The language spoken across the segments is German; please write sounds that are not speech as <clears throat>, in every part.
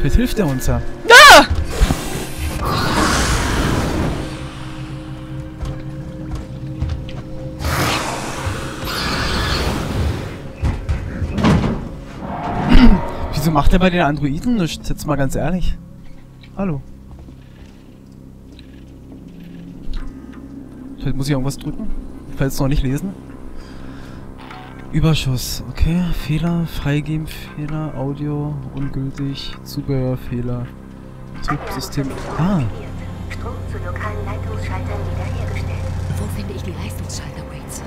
Vielleicht hilft er uns ja. Ah! <clears throat> Wieso macht er bei den Androiden nichts? Jetzt mal ganz ehrlich. Hallo. Vielleicht muss ich irgendwas drücken. Falls noch nicht lesen. Überschuss, okay. Fehler, Freigeben, Fehler, Audio, ungültig, Zubehör, Fehler, Betriebssystem. Ah, Strom zu lokalen Leitungsschaltern wiederhergestellt. Wo finde ich die Leistungsschalter, Waits?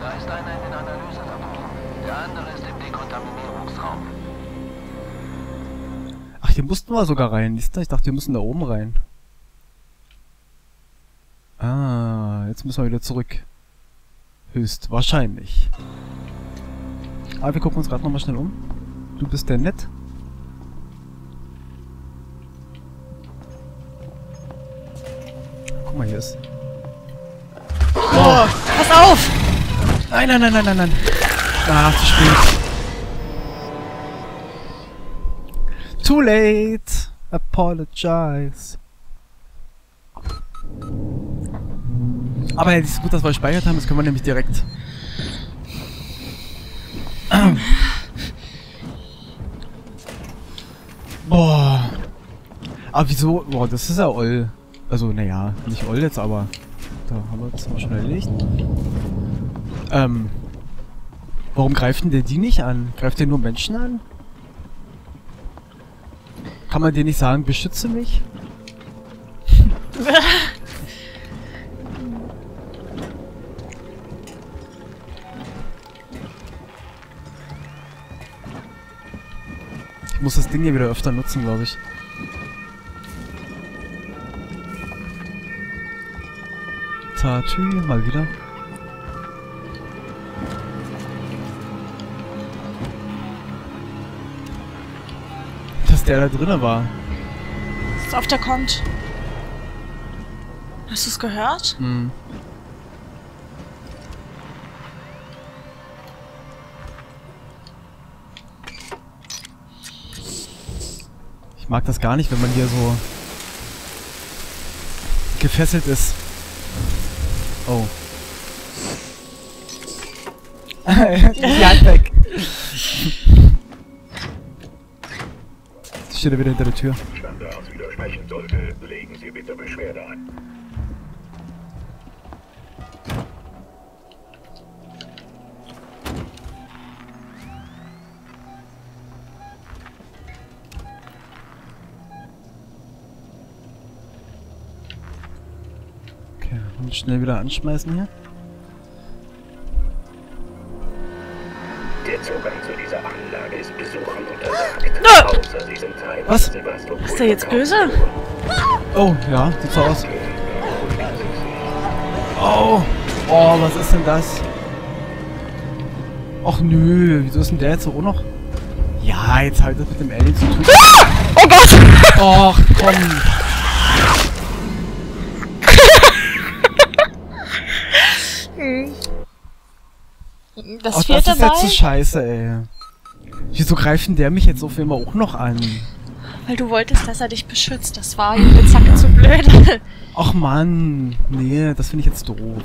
Da ist einer in den Analyselabor. Der andere ist im Dekontaminierungsraum. ach, hier mussten wir sogar rein. Siehst du? Ich dachte, wir müssen da oben rein. Ah, jetzt müssen wir wieder zurück. Höchstwahrscheinlich. Aber wir gucken uns gerade nochmal schnell um. Du bist der nett. Guck mal, hier ist. Oh, pass auf! Nein, nein, nein, nein, nein, nein. Ah, zu spät. Too late. Apologize. Aber es ist gut, dass wir gespeichert haben. Das können wir nämlich direkt. Boah. Aber wieso? Boah, das ist ja Oll. Also, naja, nicht Oll jetzt, aber. Da haben wir das mal schon erledigt. Ähm. Warum greift denn der die nicht an? Greift der nur Menschen an? Kann man dir nicht sagen, beschütze mich? <laughs> Ich muss das Ding hier wieder öfter nutzen, glaube ich. Tatü, mal wieder. Dass der da drinnen war. Pass auf, der kommt. Hast du es gehört? Hm. Ich mag das gar nicht, wenn man hier so gefesselt ist. Oh. <laughs> Die Hand weg. Steht er wieder hinter der Tür. Standard widersprechen sollte, legen Sie bitte Beschwerde ein. Schnell wieder anschmeißen hier. Der Zugang zu dieser Anlage ist Besuchern untersagt. Na! Außer Sie sind Teil Was? Ist der jetzt böse? Oh, ja, sieht so aus. Oh, oh, was ist denn das? Och nö, wieso ist denn der jetzt so auch noch? Ja, jetzt halt das mit dem Alien zu tun. Oh Gott! Och, komm. Das Och, fehlt das ist jetzt so scheiße, ey. Wieso greifen der mich jetzt auf immer auch noch an? weil du wolltest, dass er dich beschützt. Das war eine Zacke zu blöd. <laughs> Och Mann, nee, das finde ich jetzt doof.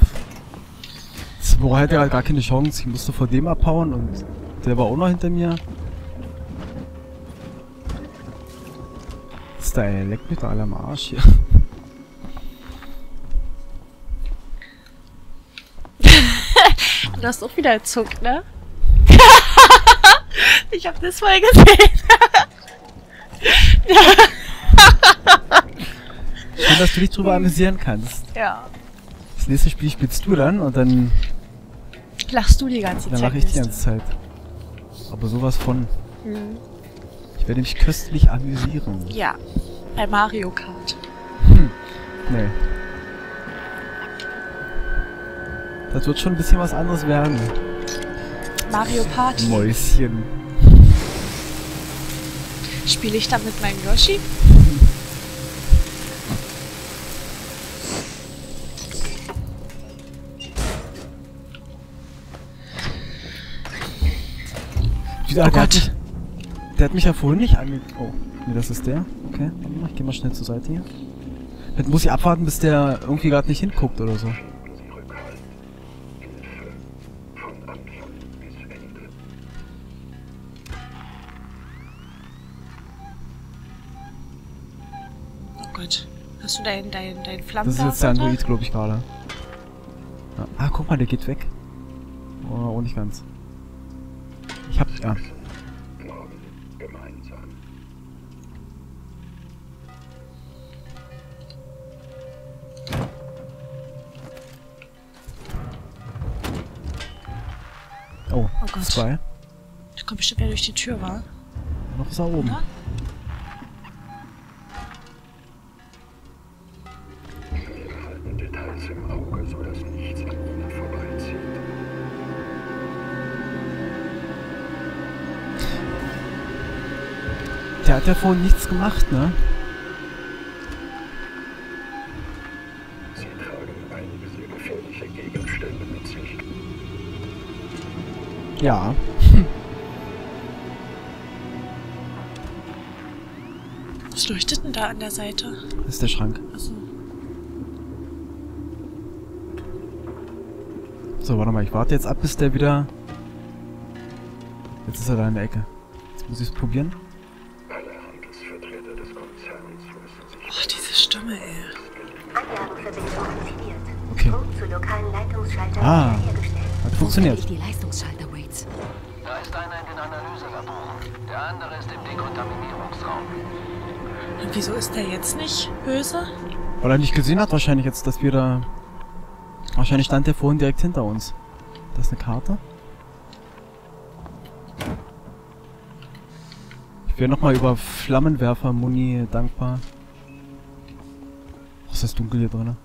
Das war halt ja gar keine Chance. Ich musste vor dem abhauen und der war auch noch hinter mir. Das ist da, ey, leckt mich doch alle am Arsch hier. Du hast auch wieder gezuckt, ne? <laughs> ich hab das mal gesehen. <laughs> Schön, dass du dich drüber amüsieren kannst. Ja. Das nächste Spiel spielst du dann und dann, Lachst du die ganze dann Zeit. mache ich die ganze Zeit. Aber sowas von. Hm. Ich werde mich köstlich amüsieren. Ja. Bei Mario Kart. Nee. Das wird schon ein bisschen was anderes werden. Mario Party. Mäuschen. Spiele ich dann mit meinem Yoshi? Wieder, Oh der, hat Gott. mich, der Der hat mich ja vorhin nicht ange... Oh, nee, das ist der. Okay, warte mal, ich geh mal schnell zur Seite hier. Jetzt muss ich abwarten, bis der irgendwie gerade nicht hinguckt oder so. Gott. Hast du deinen dein, dein Das Flammenwerfer? ist jetzt der da? Android, glaube ich, gerade. Ja. Ah, guck mal, der geht weg. Oh, nicht ganz. Ich hab... Ja. Morgen gemeinsam. Oh, Oh Gott. zwei. Der kommt bestimmt wieder durch die Tür, wa? Noch ist er oben. Ja. Hat ja vorhin nichts gemacht, ne? Sie tragen einige sehr gefährliche Gegenstände mit sich. Ja. <laughs> Was leuchtet denn da an der Seite? Das ist der Schrank. Achso. So, warte mal, ich warte jetzt ab, bis der wieder... Jetzt ist er da in der Ecke. Jetzt muss ich es probieren. Funktioniert. ich die Leistungsschalter, Waits? Da ist einer in den Analyselaboren. Der andere ist im Dekontaminierungsraum. Und wieso ist der jetzt nicht böse? Weil er nicht gesehen hat wahrscheinlich jetzt, dass wir da... Wahrscheinlich stand der vorhin direkt hinter uns. Das ist eine Karte. Ich wäre nochmal über Flammenwerfer-Muni dankbar. Oh, ist das dunkel hier drin.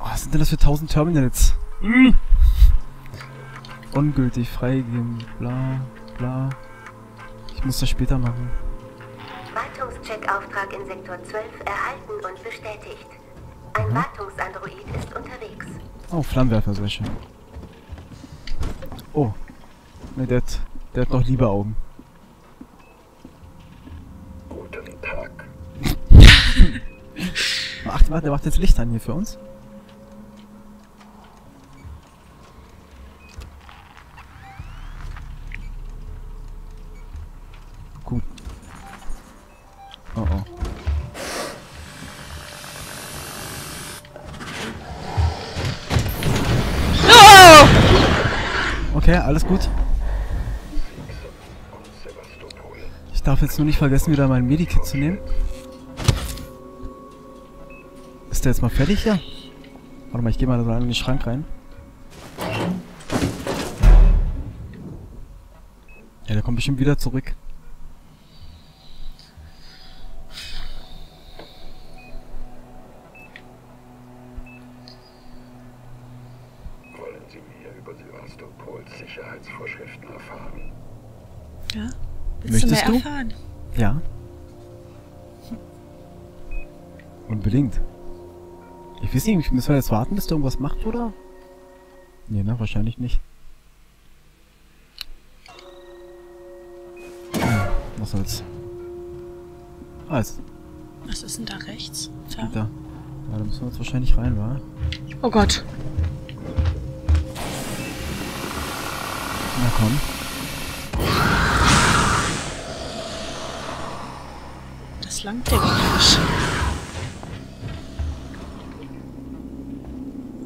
Oh, was sind denn das für 1000 Terminals? Mm. Ungültig freigegeben. Bla, bla. Ich muss das später machen. Wartungscheckauftrag in Sektor 12 erhalten und bestätigt. Ein Mhm. Wartungsandroid ist unterwegs. Oh, Flammenwerfer, sehr schön. Oh. Ne, der hat, der hat noch liebe Augen. guten Tag. <laughs> Ach, warte, der macht jetzt Licht an hier für uns. Okay, alles gut. Ich darf jetzt nur nicht vergessen, wieder mein Medikit zu nehmen. Ist der jetzt mal fertig hier? Warte mal, ich gehe mal in den Schrank rein. Ja, der kommt bestimmt wieder zurück. Sevastopols Sicherheitsvorschriften erfahren? Ja? Willst Möchtest du du? mehr erfahren? Ja. Unbedingt. Ich weiß nicht, müssen wir jetzt warten, bis der irgendwas macht, oder? Nee, ne, wahrscheinlich nicht. Was soll's. Ah, jetzt, Was ist denn da rechts? Da. da. Ja, da müssen wir jetzt wahrscheinlich rein, wa? Oh Gott. Na komm. Das langt der nicht.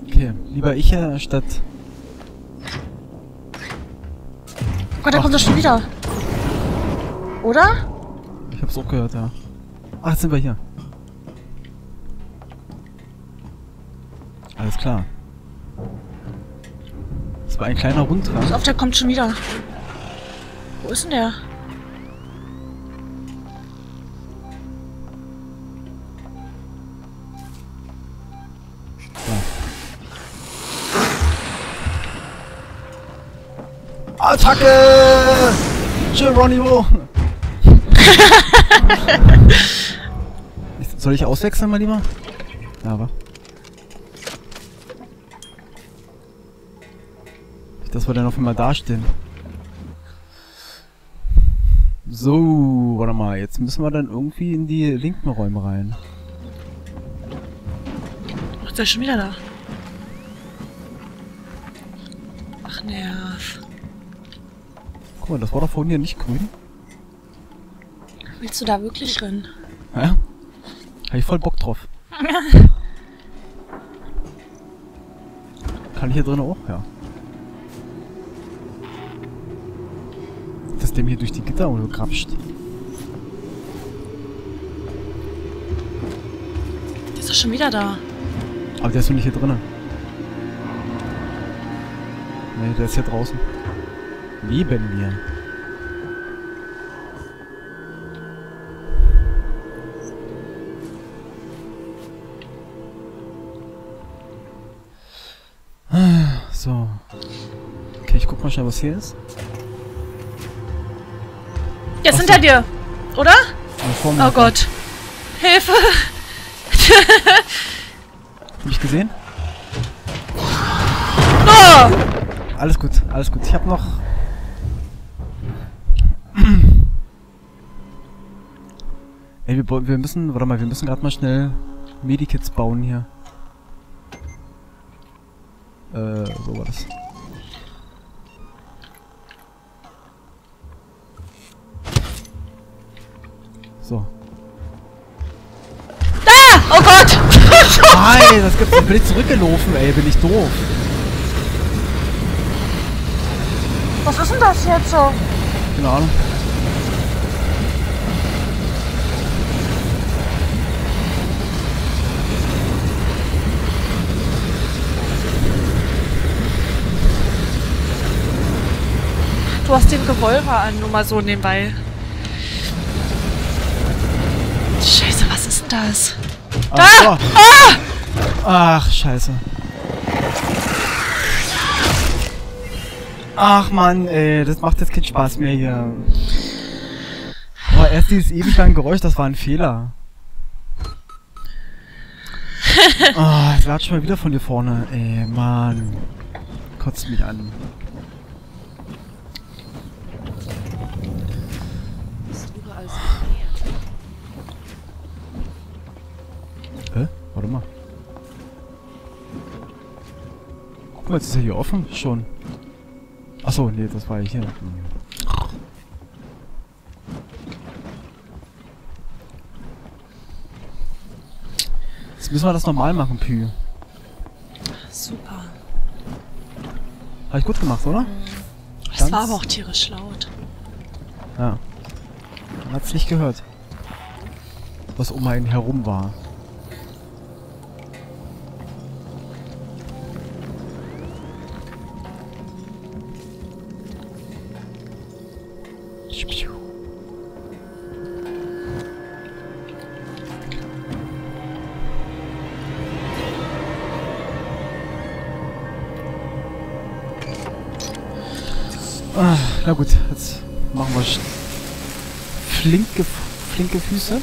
Okay, lieber ich äh, statt... Oh Gott, da kommt er schon wieder. Oder? Ich hab's auch gehört, ja. Ach, jetzt sind wir hier. Alles klar. Das war ein kleiner Rundgang. Pass auf, der kommt schon wieder. Wo ist denn der? Attacke! Geronimo! <laughs> Soll ich auswechseln, mal lieber? Ja, aber. Dass wir dann auf einmal dastehen. So, warte mal, jetzt müssen wir dann irgendwie in die linken Räume rein. Ach, der ist schon wieder da. Ach, nerv. Guck mal, das war doch vorhin hier nicht grün. Willst du da wirklich drin? Ja? Hab ich voll Bock drauf. <laughs> Kann ich hier drin auch? Ja. Das dem hier durch die Gitter oder grapscht. Der ist doch schon wieder da. Aber der ist doch nicht hier drinnen. Nee, der ist hier draußen. Neben mir. Ah, So. Okay, ich guck mal schnell, was hier ist. Dir. Oder? Oh Gott. Hilfe! Hab ich gesehen? Oh! Alles gut, alles gut. Ich hab noch. Ey, wir, wir müssen, warte mal, wir müssen gerade mal schnell Medikits bauen hier. Äh, so war das. Nein, das gibt's. Ich bin ich zurückgelaufen, ey, bin ich doof. Was ist denn das jetzt so? Keine Ahnung. Du hast den Revolver an, nur mal so nebenbei. Scheiße, was ist denn das? Ach, so. Ach, scheiße. Ach Mann, ey, das macht jetzt keinen Spaß mehr hier. Boah, erst dieses ewig lange Geräusch, das war ein Fehler. <laughs> Ah, jetzt latscht mal wieder von dir vorne. Ey, Mann. Kotzt mich an. Hä? Warte mal. Guck mal, jetzt ist er hier offen schon. Achso, nee, das war ja hier. Jetzt müssen wir das normal machen, Pü. Super. Hab ich gut gemacht, oder? Das Ganz- war aber auch tierisch laut. Ja. Man hat's nicht gehört. Was um einen herum war. Na gut, jetzt machen wir flinke, flinke Füße.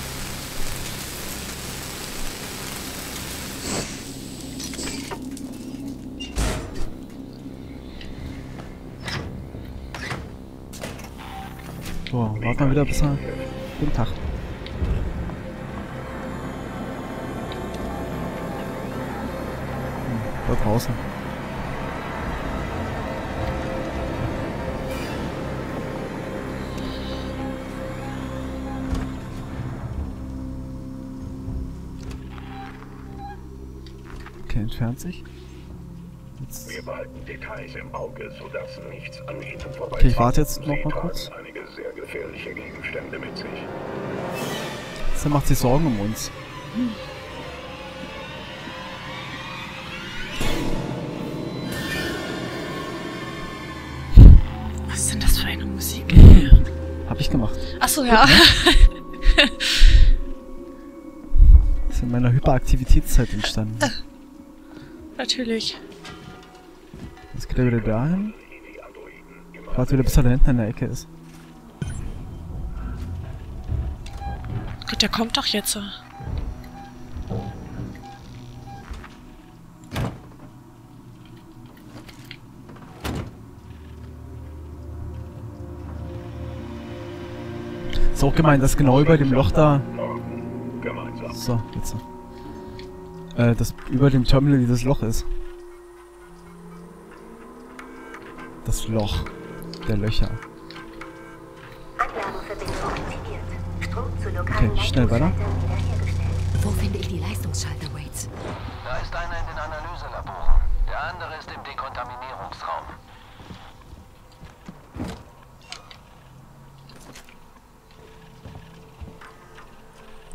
So, warten wir wieder bis er... Guten Tag. Hm, da draußen. Entfernt sich. Jetzt, Wir behalten Details im Auge, sodass nichts an ihnen vorbei Okay, ich warte jetzt noch Sie mal kurz. einige sehr gefährliche Gegenstände mit sich. jetzt macht sich Sorgen um uns. Was ist denn das für eine Musik? <laughs> Hab ich gemacht. Achso, ja. <laughs> ist in meiner Hyperaktivitätszeit entstanden. <laughs> natürlich. Jetzt geht er wieder dahin. Warte wieder, bis er da hinten in der Ecke ist. Gut, der kommt doch jetzt. Ist auch gemein, dass genau über dem Loch da... So, jetzt so. Äh, dass über dem Terminal dieses Loch ist. Das Loch. Der Löcher. Anlagenverbindung aktiviert. Strom zu lokalen Okay, schnell weiter. Wo finde ich die Leistungsschalter, Waits? Da ist einer in den Analyselaboren. Der andere ist im Dekontaminierungsraum.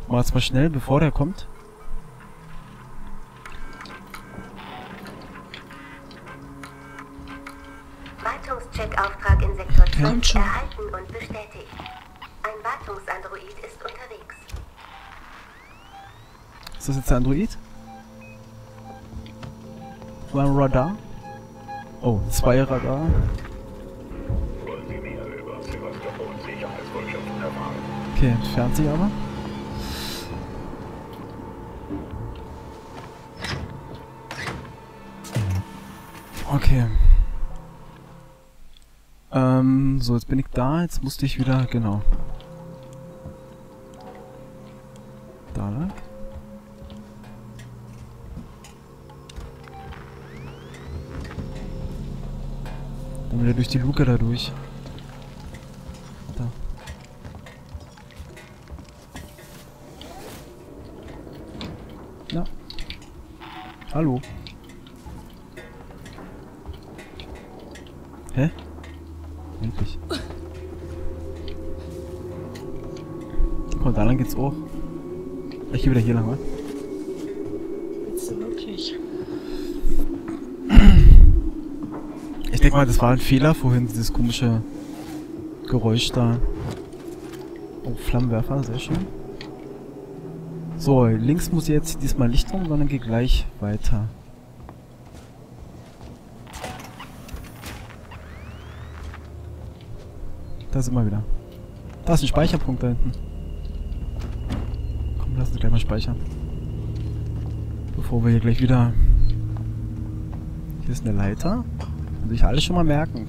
Mach's mal schnell, bevor der kommt. Schon. erhalten und bestätigt. Ein Wartungsandroid ist unterwegs. Ist das jetzt der Android? War ein Radar? Oh, zwei Radar. Okay, entfernt sich aber. Okay. Ähm, so, jetzt bin ich da. Jetzt musste ich wieder, genau. Da lang. Dann wieder durch die Luke da durch. Ja. Hallo. Hä? Endlich. Oh, da lang geht's auch. Ich gehe wieder hier lang, wa? Willst du wirklich? Ich denke mal, das war ein Fehler vorhin, dieses komische Geräusch da. Oh, Flammenwerfer, sehr schön. So, links muss jetzt diesmal nicht rum, sondern geht gleich weiter. Da sind wir wieder. Da ist ein Speicherpunkt da hinten. Komm, lass uns gleich mal speichern. Bevor wir hier gleich wieder... Hier ist eine Leiter. Muss ich alles schon mal merken.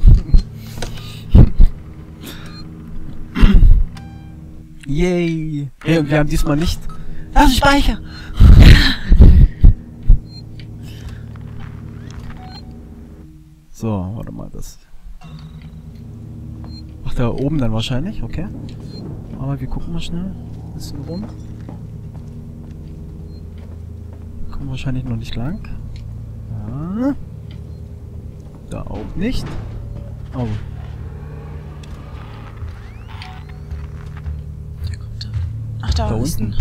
<laughs> Yay! Hey, und wir haben diesmal nicht... Ist ein Speicher! <laughs> so, warte mal, das... Da oben dann wahrscheinlich, okay. Aber wir gucken mal schnell. Ein bisschen rum. Kommen wahrscheinlich noch nicht lang. Ja. Da auch nicht. Oh. Der kommt da. Ach, da, Da unten.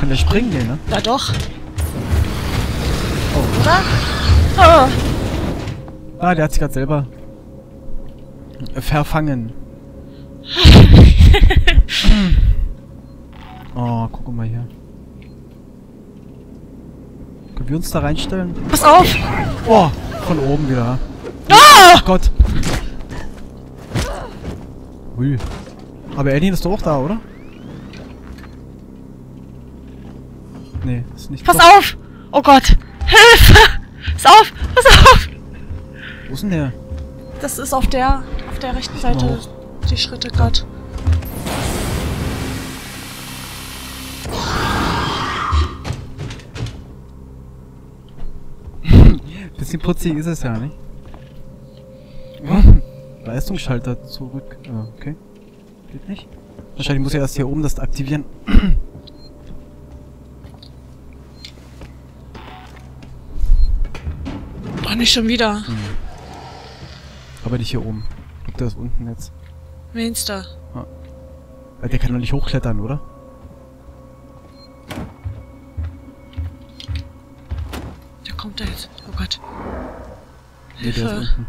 Kann der springen gehen, ne? Na doch. Oh. Oder? Oh. Ah, der hat sich gerade selber verfangen. <laughs> oh, guck mal hier. Können wir uns da reinstellen? Pass auf! Oh, von oben wieder. Ah! Ach Gott. Hui. Aber Eddie ist doch auch da, oder? Nee, ist nicht. Pass doch. auf! Oh Gott! Hilfe! Pass auf! Ist denn der? Das ist auf der auf der rechten Seite. hoch. Die Schritte gerade. <laughs> Bisschen putzig ist es ja, nicht? Leistungsschalter zurück. Ah, okay. Geht nicht. Wahrscheinlich muss ich erst hier oben das aktivieren. Oh, nicht schon wieder. Aber nicht hier oben. Ich glaub, der ist unten jetzt. Du? Äh, Der kann doch nicht hochklettern, oder? Der kommt da jetzt. Oh Gott. Nee, der ist unten.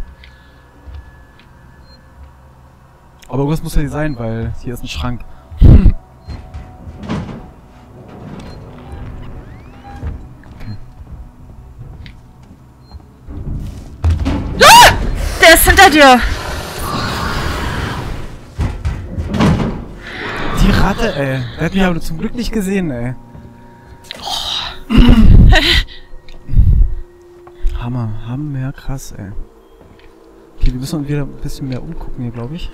Aber irgendwas muss ja hier sein, weil hier ist ein Schrank. Hinter dir! Die Ratte, ey. Der hat mich aber zum Glück nicht gesehen, ey. Hammer, hammer krass, ey. Okay, Okay, wir müssen uns wieder ein bisschen mehr umgucken hier, glaube ich.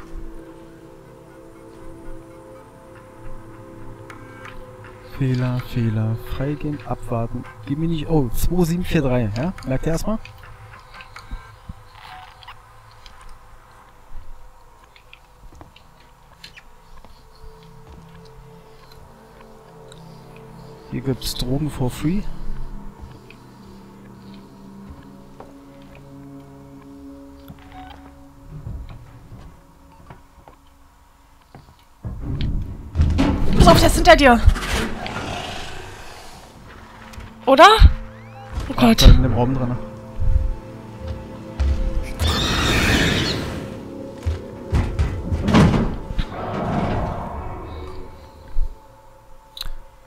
Fehler, Fehler, freigehen, abwarten. Gib mir nicht... Oh, 2743, ja? Merkt ihr erstmal? Hier gibt's Drogen for free. Pass auf, der ist hinter dir. Oder? Oh Gott. in dem Raum drin.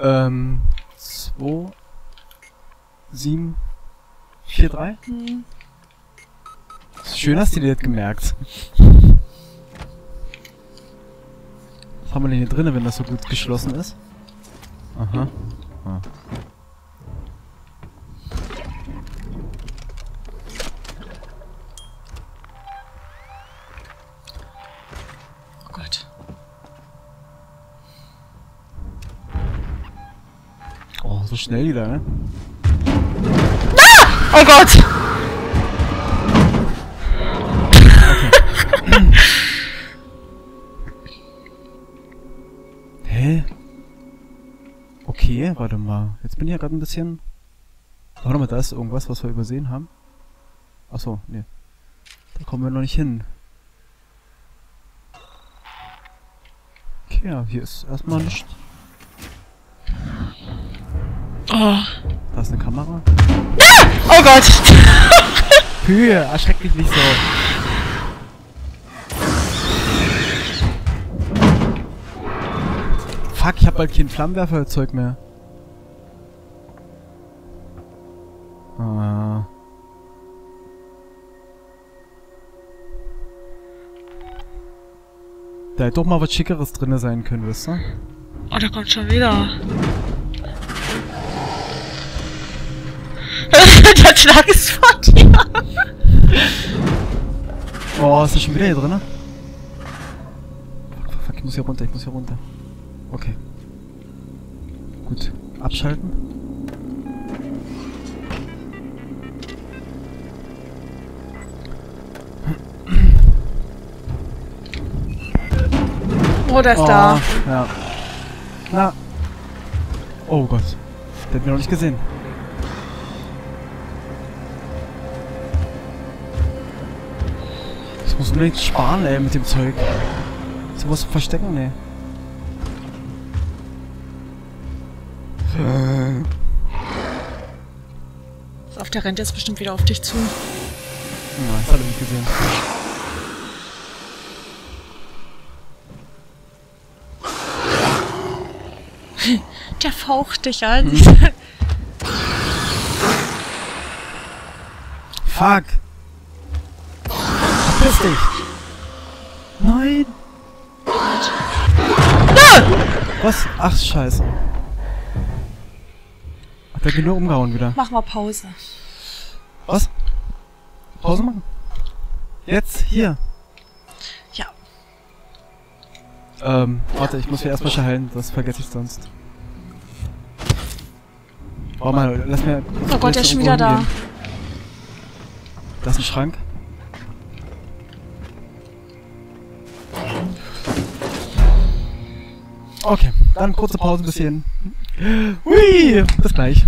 Ähm, 2, 7, 4, 3? Hm. Schön hast du dir das gemerkt. Was haben wir denn hier drinnen, wenn das so gut geschlossen ist? Aha. So schnell wieder, ne? Oh Gott! <laughs> Hä? Okay, warte mal. Jetzt bin ich ja gerade ein bisschen... Warte mal, da ist irgendwas, was wir übersehen haben. Achso, nee. Da kommen wir noch nicht hin. Okay, ja, hier ist erstmal nichts. Oh. Da ist eine Kamera. Oh Gott! <laughs> Kühe, erschreck dich nicht so. Fuck, ich hab bald kein Flammenwerferzeug mehr. Ah. Da hätte doch mal was Schickeres drinne sein können, wisst ihr? Oh, der kommt schon wieder. <laughs> der Schlag ist vor dir. Oh, ist das schon wieder hier drin? Fuck, fuck, fuck, ich muss hier runter, ich muss hier runter. Okay. Gut. Abschalten. Oh, der ist da. Ja. Na. Oh Gott. Der hat mir noch nicht gesehen. Ich muss unbedingt sparen, ey, mit dem Zeug. So was verstecken, ne? Pass auf, der rennt jetzt bestimmt wieder auf dich zu. Ja, das hat er nicht gesehen. <laughs> Der faucht dich an. Fuck! Verpiss dich! Nein! Was? Ach, scheiße. Hat er genug umgehauen wieder. Mach mal Pause. Was? Pause machen? Jetzt? Hier? Ja. Ähm, warte, ich muss mir erstmal heilen, das vergesse ich sonst. Warte mal, lass mir... Oh Gott, der ist schon wieder da. Da ist ein Schrank. Okay, dann kurze Pause bis hierhin. Hui, bis gleich.